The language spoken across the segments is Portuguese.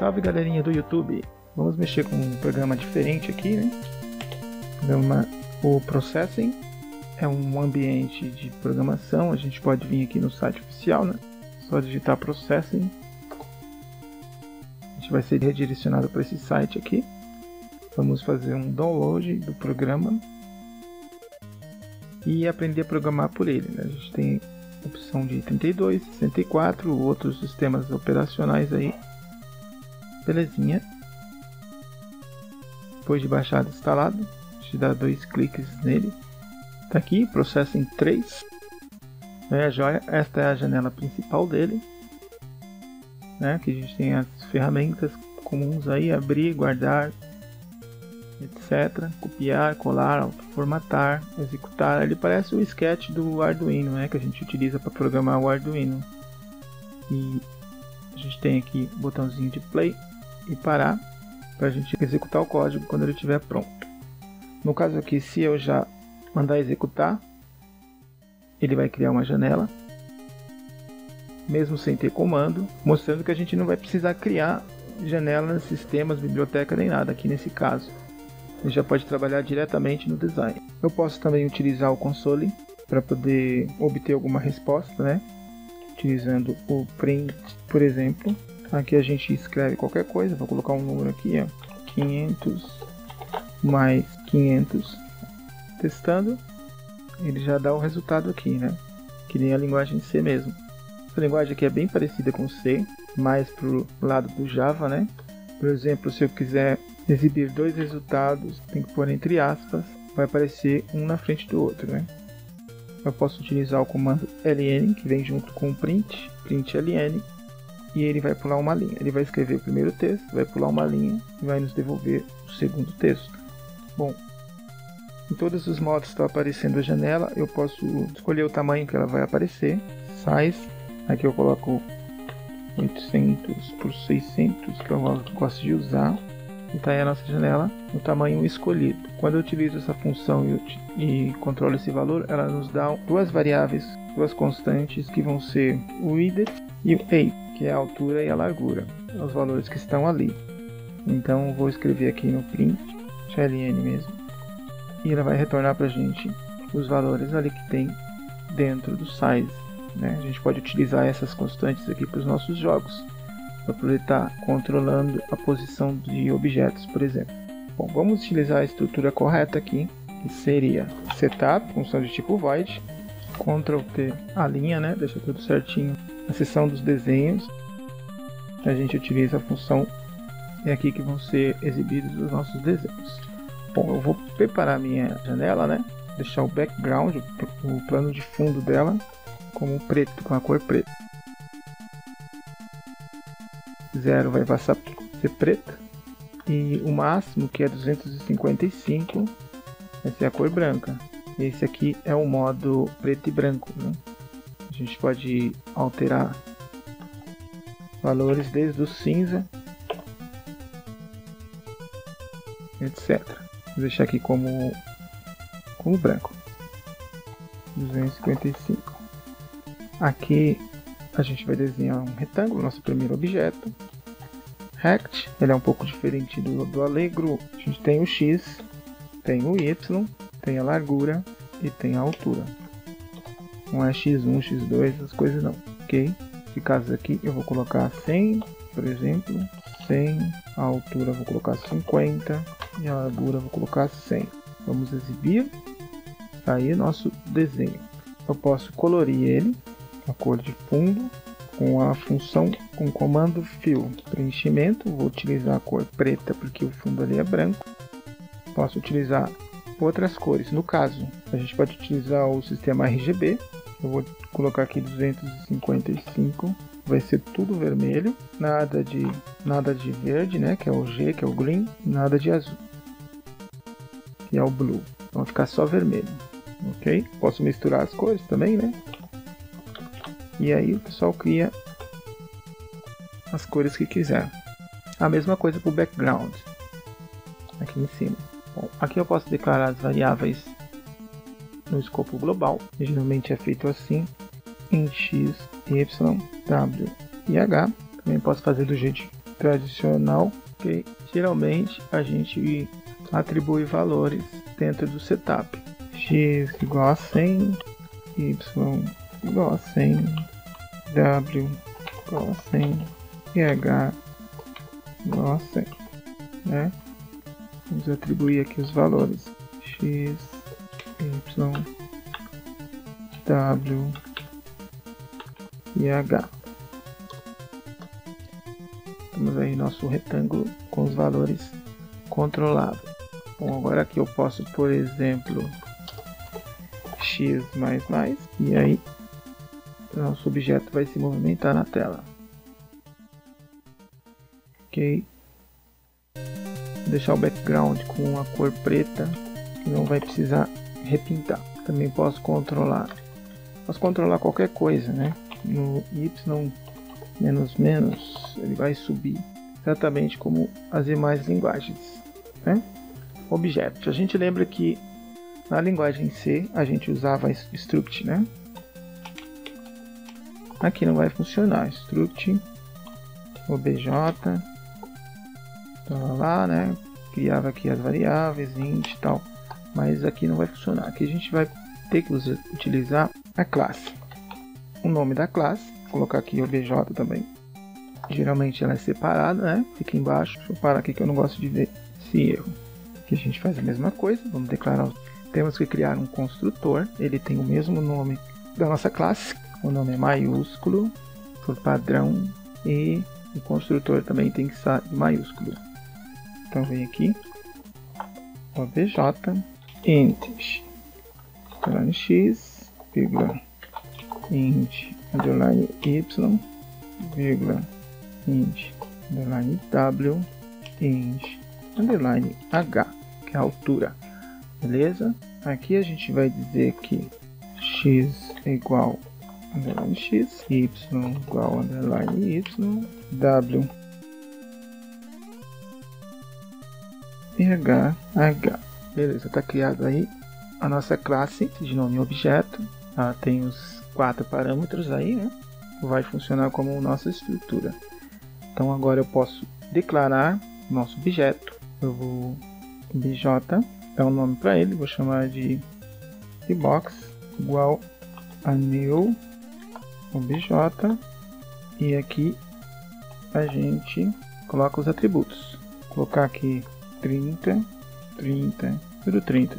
Salve galerinha do YouTube! Vamos mexer com um programa diferente aqui, né? Programa o Processing é um ambiente de programação. A gente pode vir aqui no site oficial, né? Só digitar Processing. A gente vai ser redirecionado para esse site aqui. Vamos fazer um download do programa e aprender a programar por ele. Né? A gente tem opção de 32, 64, outros sistemas operacionais aí. Belezinha. Depois de baixado e instalado, gente dá dois cliques nele. Tá aqui, processo em 3. É joia. Esta é a janela principal dele. Né? Aqui a gente tem as ferramentas comuns aí, abrir, guardar, etc. Copiar, colar, formatar, executar. Ele parece o sketch do Arduino, né, que a gente utiliza para programar o Arduino. E a gente tem aqui o botãozinho de play e parar para a gente executar o código quando ele estiver pronto. No caso aqui, se eu já mandar executar, ele vai criar uma janela, mesmo sem ter comando, mostrando que a gente não vai precisar criar janelas, sistemas, biblioteca nem nada aqui nesse caso você já pode trabalhar diretamente no design. Eu posso também utilizar o console para poder obter alguma resposta, né? Utilizando o print, por exemplo. Aqui a gente escreve qualquer coisa, vou colocar um número aqui, ó, 500 mais 500. Testando, ele já dá o resultado aqui, né? Que nem a linguagem C mesmo. Essa linguagem aqui é bem parecida com C, mais pro lado do Java, né? Por exemplo, se eu quiser exibir dois resultados, tem que pôr entre aspas, vai aparecer um na frente do outro, né? Eu posso utilizar o comando ln, que vem junto com o print, print ln, e ele vai pular uma linha. Ele vai escrever o primeiro texto, vai pular uma linha e vai nos devolver o segundo texto. Bom, em todos os modos está aparecendo a janela, eu posso escolher o tamanho que ela vai aparecer, size, aqui eu coloco 800 por 600, que eu gosto de usar, e está aí a nossa janela no tamanho escolhido. Quando eu utilizo essa função e, e controlo esse valor, ela nos dá duas variáveis, duas constantes que vão ser o width e o height, que é a altura e a largura, os valores que estão ali. Então vou escrever aqui no print, ln mesmo, e ela vai retornar para a gente os valores ali que tem dentro do size. Né? A gente pode utilizar essas constantes aqui para os nossos jogos para poder estar tá controlando a posição de objetos, por exemplo. Bom, vamos utilizar a estrutura correta aqui, que seria setup, função de tipo void, Ctrl T a linha, né? Deixa tudo certinho. Na seção dos desenhos, a gente utiliza a função é aqui que vão ser exibidos os nossos desenhos. Bom, eu vou preparar minha janela, né? Deixar o background, o plano de fundo dela, como preto, com a cor preta. 0 vai passar a ser preta. E o máximo, que é 255, vai ser a cor branca. Esse aqui é o modo preto e branco. Né? Gente pode alterar valores desde o cinza, etc. Vou deixar aqui como, como branco. 255. Aqui a gente vai desenhar um retângulo, nosso primeiro objeto. Rect, ele é um pouco diferente do, do Allegro. A gente tem o X, tem o Y, tem a largura e tem a altura. Não é X1, X2, as coisas não, ok? Nesse caso aqui eu vou colocar 100, por exemplo, 100, a altura vou colocar 50 e a largura vou colocar 100. Vamos exibir, tá aí nosso desenho. Eu posso colorir ele, a cor de fundo com a função com o comando fill preenchimento vou utilizar a cor preta porque o fundo ali é branco posso utilizar outras cores no caso a gente pode utilizar o sistema RGB eu vou colocar aqui 255 vai ser tudo vermelho. Nada de nada de verde né? Que é o G que é o green. Nada de azul que é o blue. Então vai ficar só vermelho ok? Posso misturar as cores também né? E aí o pessoal cria as cores que quiser. A mesma coisa para o background, aqui em cima. Bom, aqui eu posso declarar as variáveis no escopo global, geralmente é feito assim, em x, y, w e h. Também posso fazer do jeito tradicional, que geralmente a gente atribui valores dentro do setup. x igual a 100, y igual a 100, w igual a 100 e h igual a 100, né? Vamos atribuir aqui os valores x, y, w e h. Temos aí nosso retângulo com os valores controlados. Bom, agora aqui eu posso, por exemplo, x mais mais, e aí nosso objeto vai se movimentar na tela. Ok. Vou deixar o background com a cor preta, não vai precisar repintar. Também posso controlar, posso controlar qualquer coisa, né? No y menos menos, ele vai subir exatamente como as demais linguagens, né? Objetos. A gente lembra que na linguagem C a gente usava struct, né? Aqui não vai funcionar. Struct obj lá, né? Criava aqui as variáveis, int e tal. Mas aqui não vai funcionar. Aqui a gente vai ter que utilizar a classe. O nome da classe. Colocar aqui obj também. Geralmente ela é separada, né? Fica embaixo. Deixa eu parar aqui que eu não gosto de ver esse erro. Aqui a gente faz a mesma coisa. Vamos declarar. Temos que criar um construtor. Ele tem o mesmo nome da nossa classe o nome é maiúsculo, por padrão, e o construtor também tem que estar em maiúsculo. Então vem aqui, obj, int, underline x, vírgula, int, underline y, vírgula, int, underline w, int, underline h, que é a altura, beleza? Aqui a gente vai dizer que x é igual underline x, y igual underline y, w e h, h. Beleza, está criado aí a nossa classe de nome objeto. Ela tem os quatro parâmetros aí, né? Vai funcionar como nossa estrutura. Então agora eu posso declarar nosso objeto. Eu vou obj, dar um nome para ele, vou chamar de, de box igual a new obj e aqui a gente coloca os atributos. Vou colocar aqui 30, 30, tudo 30.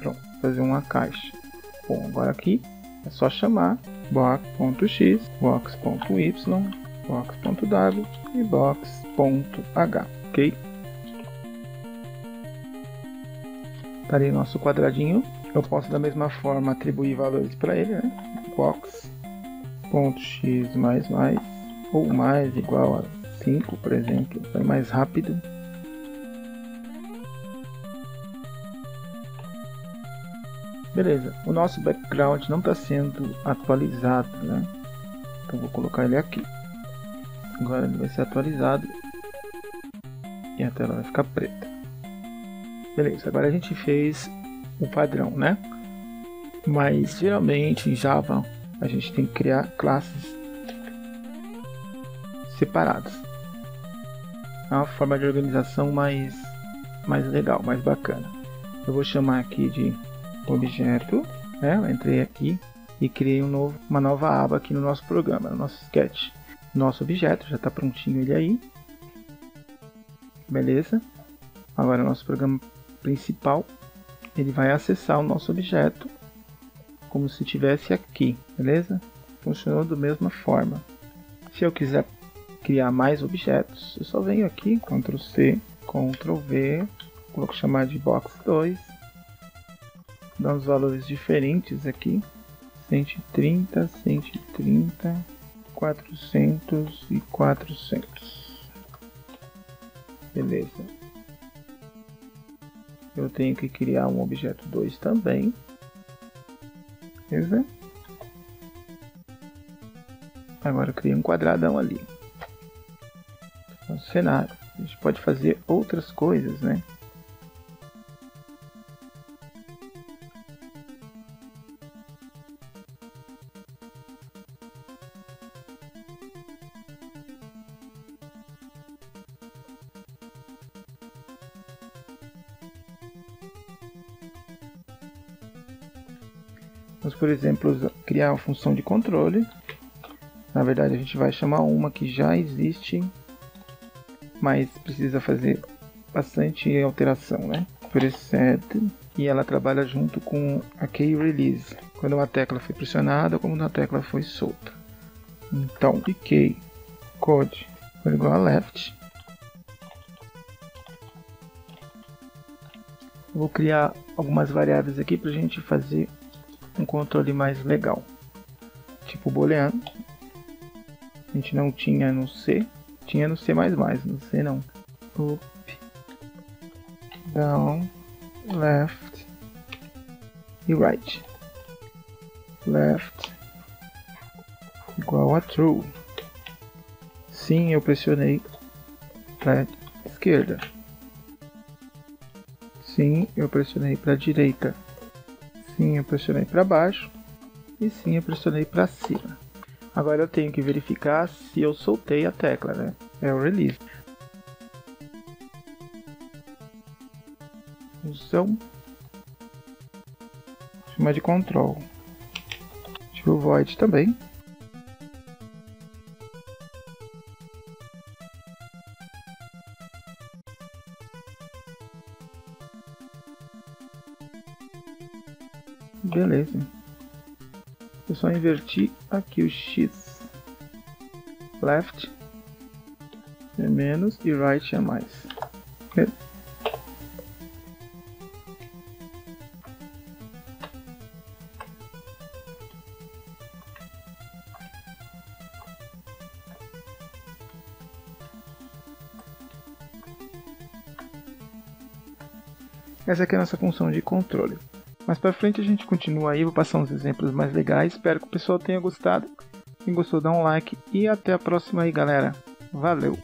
Pronto, fazer uma caixa. Bom, agora aqui é só chamar box.x, box.y, box.w e box.h, ok? Tá nosso quadradinho. Eu posso da mesma forma atribuir valores para ele, né? Box ponto x mais mais ou mais igual a 5, por exemplo, vai mais rápido. Beleza, o nosso background não está sendo atualizado, né? Então vou colocar ele aqui. Agora ele vai ser atualizado e a tela vai ficar preta. Beleza, agora a gente fez o padrão, né? Mas geralmente em Java a gente tem que criar classes separadas. É uma forma de organização mais, mais legal, mais bacana. Eu vou chamar aqui de objeto, né? Eu entrei aqui e criei um novo, uma nova aba aqui no nosso programa, no nosso sketch. Nosso objeto já está prontinho ele aí. Beleza? Agora o nosso programa principal ele vai acessar o nosso objeto como se tivesse aqui, beleza? Funcionou da mesma forma. Se eu quiser criar mais objetos, eu só venho aqui, Ctrl C, Ctrl V, vou chamar de box 2, dá uns valores diferentes aqui, 130, 130, 400 e 400. Beleza. Eu tenho que criar um objeto 2 também. Beleza? Agora eu criei um quadradão ali. No cenário. A gente pode fazer outras coisas, né? Por exemplo, criar uma função de controle. Na verdade, a gente vai chamar uma que já existe, mas precisa fazer bastante alteração, né? Preset e ela trabalha junto com a key release, quando uma tecla foi pressionada quando uma tecla foi solta. Então, key code for igual a left. Vou criar algumas variáveis aqui para a gente fazer um controle mais legal. Tipo booleano. A gente não tinha no C, tinha no C++, no C não. Up, down, left e right. Left igual a true. Sim, eu pressionei para esquerda. Sim, eu pressionei para direita. Sim, eu pressionei para baixo. E sim, eu pressionei para cima. Agora eu tenho que verificar se eu soltei a tecla, né? É o release. Função. Chama de control. O void também. Eu só inverti aqui o X. Left é menos e right é mais. Beleza. Essa aqui é a nossa função de controle. Mais pra frente a gente continua aí, vou passar uns exemplos mais legais. Espero que o pessoal tenha gostado. Quem gostou, dá um like e até a próxima aí, galera. Valeu!